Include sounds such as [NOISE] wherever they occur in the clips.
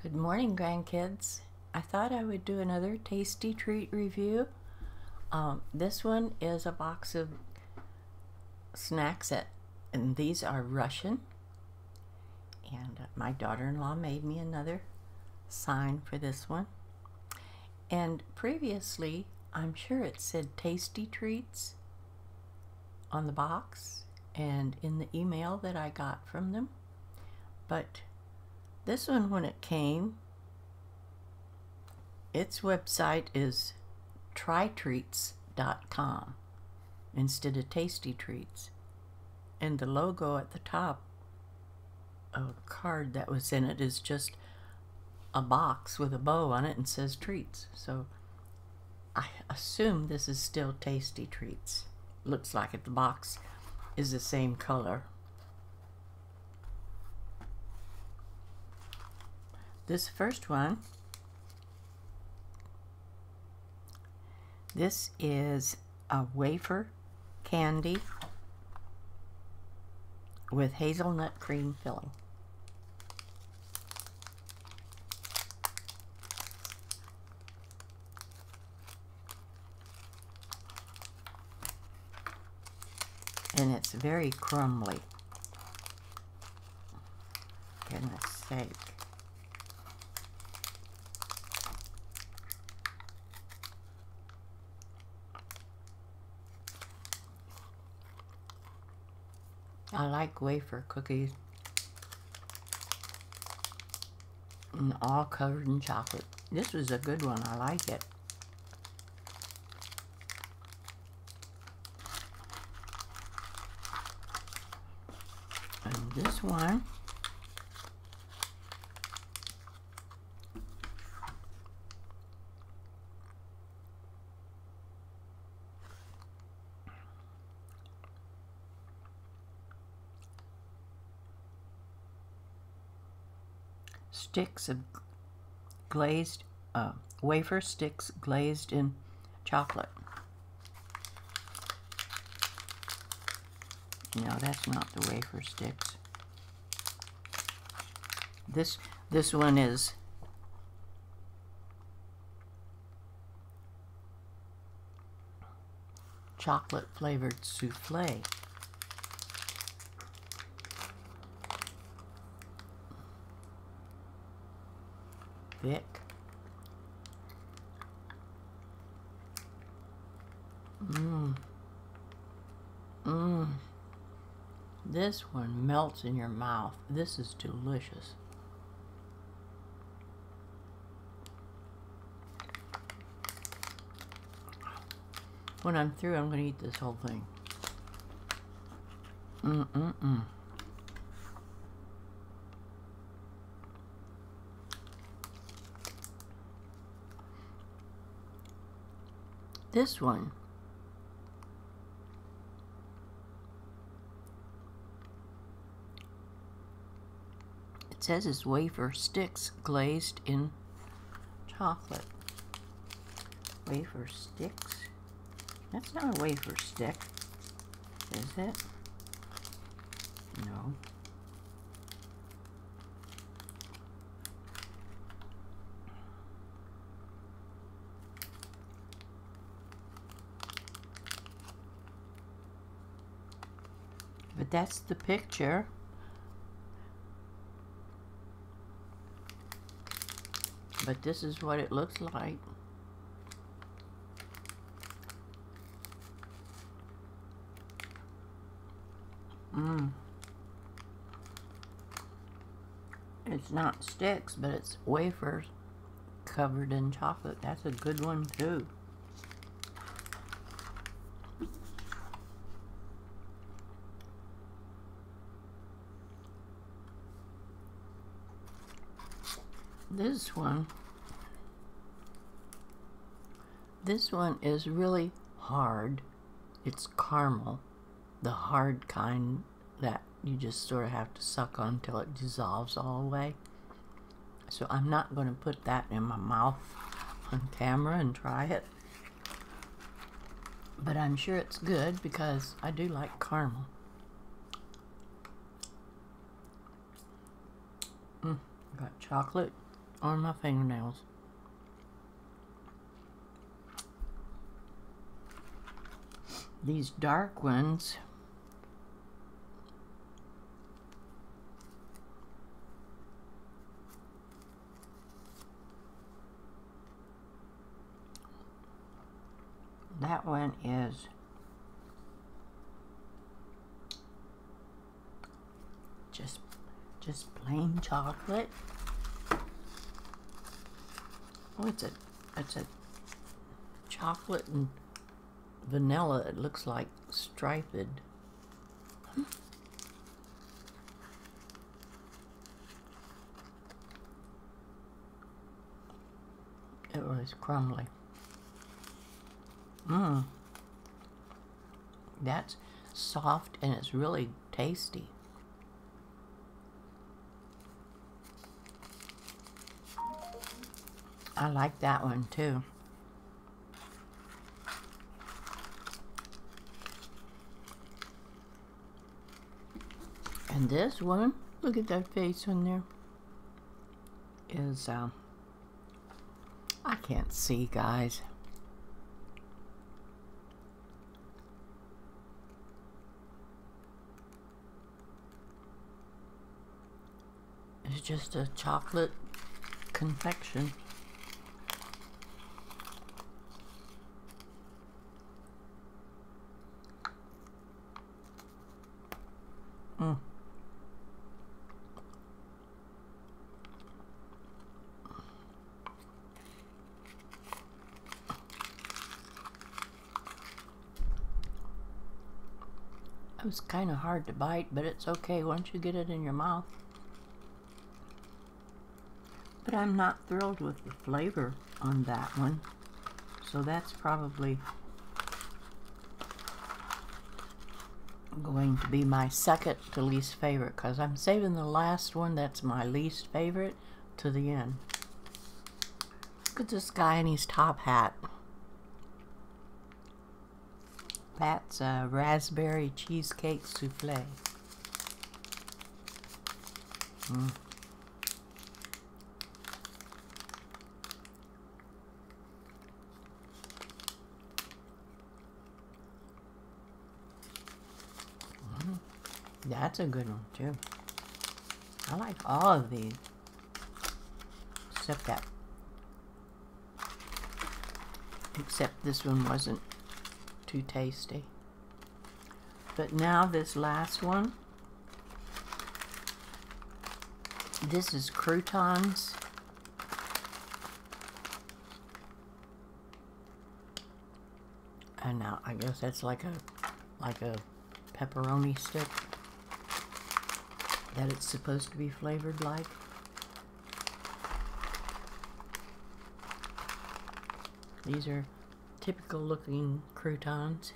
Good morning, grandkids. I thought I would do another tasty treat review. Um, this one is a box of snacks at, and these are Russian. And uh, my daughter-in-law made me another sign for this one. And previously, I'm sure it said tasty treats on the box and in the email that I got from them. But this one, when it came, its website is trytreats.com instead of Tasty Treats. And the logo at the top of the card that was in it is just a box with a bow on it and says treats. So I assume this is still Tasty Treats. Looks like it. The box is the same color. This first one, this is a wafer candy with hazelnut cream filling. And it's very crumbly. Goodness sake. I like wafer cookies. And all covered in chocolate. This was a good one. I like it. And this one sticks of glazed uh, wafer sticks glazed in chocolate. No, that's not the wafer sticks. This this one is chocolate flavored souffle. Thick. Mmm. Mmm. This one melts in your mouth. This is delicious. When I'm through, I'm going to eat this whole thing. Mm-mm-mm. This one. It says it's wafer sticks glazed in chocolate. Wafer sticks? That's not a wafer stick, is it? No. But that's the picture. But this is what it looks like. Mmm. It's not sticks, but it's wafers covered in chocolate. That's a good one too. This one. This one is really hard. It's caramel the hard kind that you just sort of have to suck on until it dissolves all the way. So I'm not going to put that in my mouth on camera and try it. But I'm sure it's good because I do like caramel. Mm, got chocolate on my fingernails. These dark ones that one is just just plain chocolate. Oh, it's a it's a chocolate and vanilla. It looks like striped. It was crumbly. Mmm. That's soft and it's really tasty. I like that one too. And this one, look at that face on there, is, um, I can't see, guys. It's just a chocolate confection. Mm. It was kind of hard to bite, but it's okay once you get it in your mouth. But I'm not thrilled with the flavor on that one. So that's probably going to be my second to least favorite because I'm saving the last one that's my least favorite to the end. Look at this guy in his top hat. That's a raspberry cheesecake souffle. Mm. That's a good one too. I like all of these. Except that. Except this one wasn't too tasty. But now this last one. This is croutons. And now I guess that's like a like a pepperoni stick that it's supposed to be flavored like. These are typical looking croutons.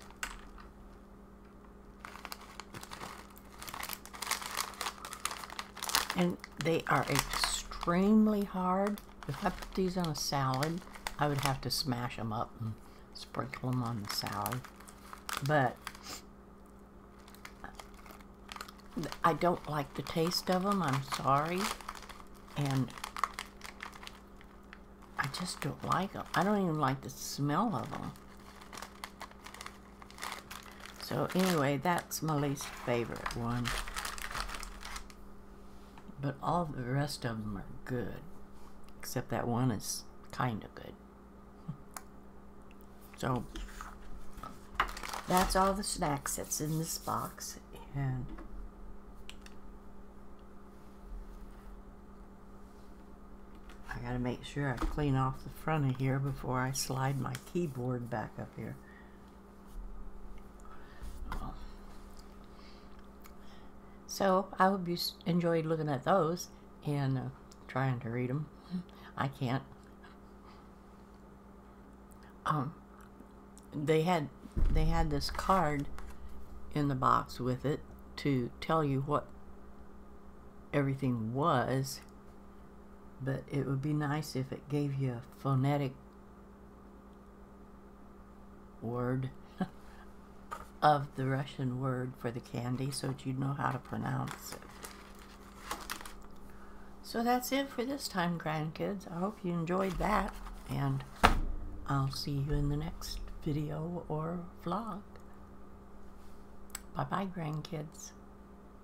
And they are extremely hard. If I put these on a salad, I would have to smash them up and sprinkle them on the salad. But I don't like the taste of them. I'm sorry. And I just don't like them. I don't even like the smell of them. So anyway, that's my least favorite one. But all the rest of them are good. Except that one is kind of good. [LAUGHS] So that's all the snacks that's in this box. And I gotta make sure I clean off the front of here before I slide my keyboard back up here. So I hope you enjoyed looking at those and uh, trying to read them. I can't. Um, they had they had this card in the box with it to tell you what everything was but it would be nice if it gave you a phonetic word [LAUGHS] of the Russian word for the candy so that you'd know how to pronounce it. So that's it for this time, grandkids. I hope you enjoyed that, and I'll see you in the next video or vlog. Bye bye, grandkids.